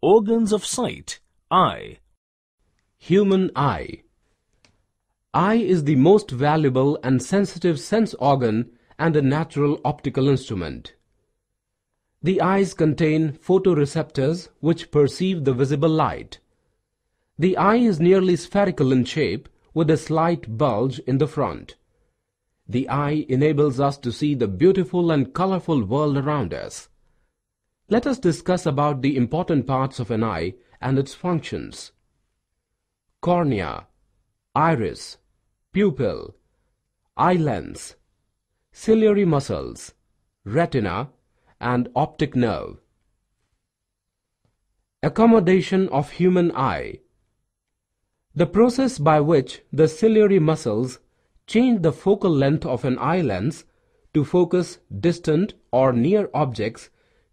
Organs of sight. Eye. Human eye. Eye is the most valuable and sensitive sense organ and a natural optical instrument. The eyes contain photoreceptors which perceive the visible light. The eye is nearly spherical in shape with a slight bulge in the front. The eye enables us to see the beautiful and colorful world around us. Let us discuss about the important parts of an eye and its functions. Cornea, iris, pupil, eye lens, ciliary muscles, retina, and optic nerve. Accommodation of human eye. The process by which the ciliary muscles change the focal length of an eye lens to focus distant or near objects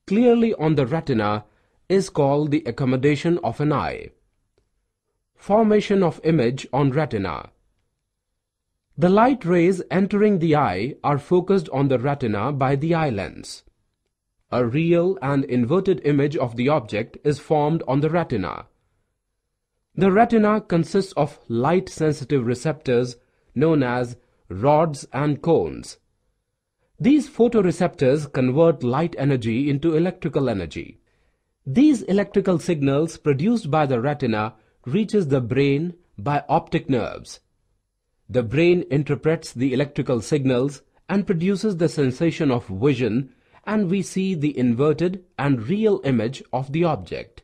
clearly on the retina is called the accommodation of an eye. Formation of image on retina. The light rays entering the eye are focused on the retina by the eye lens. A real and inverted image of the object is formed on the retina. The retina consists of light-sensitive receptors known as rods and cones. These photoreceptors convert light energy into electrical energy. These electrical signals produced by the retina reaches the brain by optic nerves. The brain interprets the electrical signals and produces the sensation of vision and we see the inverted and real image of the object.